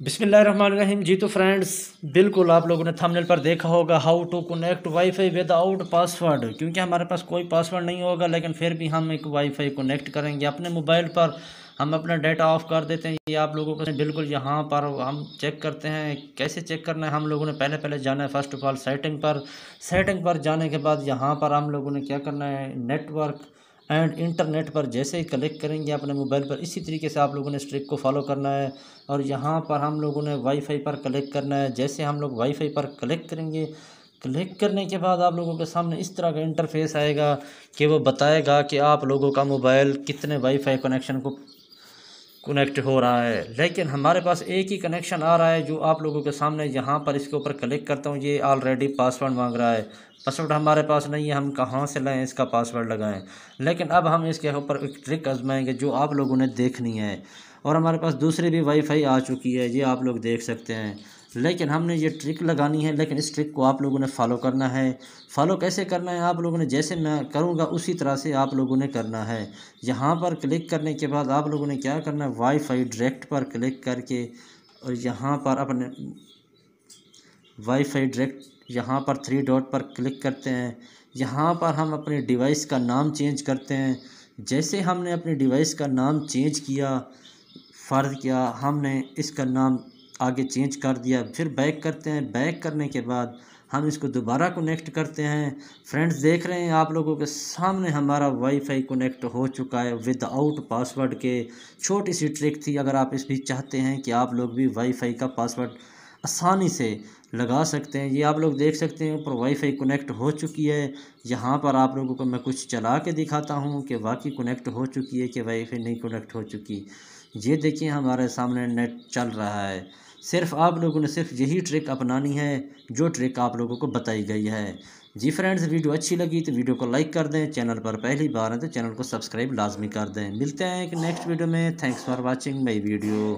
बिसमीम जी तो फ्रेंड्स, बिल्कुल आप लोगों ने थंबनेल पर देखा होगा how to connect WiFi without password क्योंकि हमारे पास कोई पासवर्ड नहीं होगा, लेकिन फिर भी हम एक वाईफाई कनेक्ट करेंगे। अपने मोबाइल पर हम अपना डाटा ऑफ़ कर देते हैं। ये आप लोगों को बिल्कुल यहाँ पर हम चेक करते हैं। कैसे चेक करना है, हम लोगों ने पहले पहले जाना है फ़र्स्ट ऑफ़ ऑल सेटिंग पर। सेटिंग पर जाने के बाद यहाँ पर हम लोगों ने क्या करना है नेटवर्क एंड इंटरनेट पर जैसे ही क्लिक करेंगे अपने मोबाइल पर, इसी तरीके से आप लोगों ने स्ट्रिक को फॉलो करना है। और यहाँ पर हम लोगों ने वाईफाई पर क्लिक करना है। जैसे हम लोग वाईफाई पर क्लिक करेंगे क्लिक करने के बाद आप लोगों के सामने इस तरह का इंटरफेस आएगा कि वो बताएगा कि आप लोगों का मोबाइल कितने वाईफाई कनेक्शन को कनेक्ट हो रहा है। लेकिन हमारे पास एक ही कनेक्शन आ रहा है जो आप लोगों के सामने यहाँ पर इसके ऊपर क्लिक करता हूँ। ये ऑलरेडी पासवर्ड मांग रहा है। पासवर्ड हमारे पास नहीं है। हम कहाँ से लाएँ इसका पासवर्ड लगाएँ? लेकिन अब हम इसके ऊपर एक ट्रिक आजमाएँगे जो आप लोगों ने देखनी है। और हमारे पास दूसरी भी वाईफाई आ चुकी है। ये आप लोग देख सकते हैं। लेकिन हमने ये ट्रिक लगानी है, लेकिन इस ट्रिक को आप लोगों ने फॉलो करना है। फॉलो कैसे करना है? आप लोगों ने जैसे मैं करूँगा, उसी तरह से आप लोगों ने करना है। यहाँ पर क्लिक करने के बाद आप लोगों ने क्या करना है? वाईफाई डायरेक्ट पर क्लिक करके और यहाँ पर अपने वाईफाई डायरेक्ट यहाँ पर थ्री डॉट पर क्लिक करते हैं। यहाँ पर हम अपने डिवाइस का नाम चेंज करते हैं। जैसे हमने अपने डिवाइस का नाम चेंज किया, फ़र्ज़ किया, हमने इसका नाम आगे चेंज कर दिया, फिर बैक करते हैं। बैक करने के बाद हम इसको दोबारा कनेक्ट करते हैं। फ्रेंड्स देख रहे हैं आप लोगों के सामने हमारा वाईफाई कनेक्ट हो चुका है विदाउट पासवर्ड के। छोटी सी ट्रिक थी, अगर आप इस भी चाहते हैं कि आप लोग भी वाईफाई का पासवर्ड आसानी से लगा सकते हैं। ये आप लोग देख सकते हैं, ऊपर वाईफाई कनेक्ट हो चुकी है। यहाँ पर आप लोगों को मैं कुछ चला के दिखाता हूँ कि वाकई कनेक्ट हो चुकी है कि वाईफाई नहीं कनेक्ट हो चुकी। ये देखिए हमारे सामने नेट चल रहा है। सिर्फ़ आप लोगों ने सिर्फ़ यही ट्रिक अपनानी है, जो ट्रिक आप लोगों को बताई गई है। जी फ्रेंड्स वीडियो अच्छी लगी तो वीडियो को लाइक कर दें चैनल पर पहली बार है तो चैनल को सब्सक्राइब लाजमी कर दें। मिलते हैं एक नेक्स्ट वीडियो में। Thanks for watching my video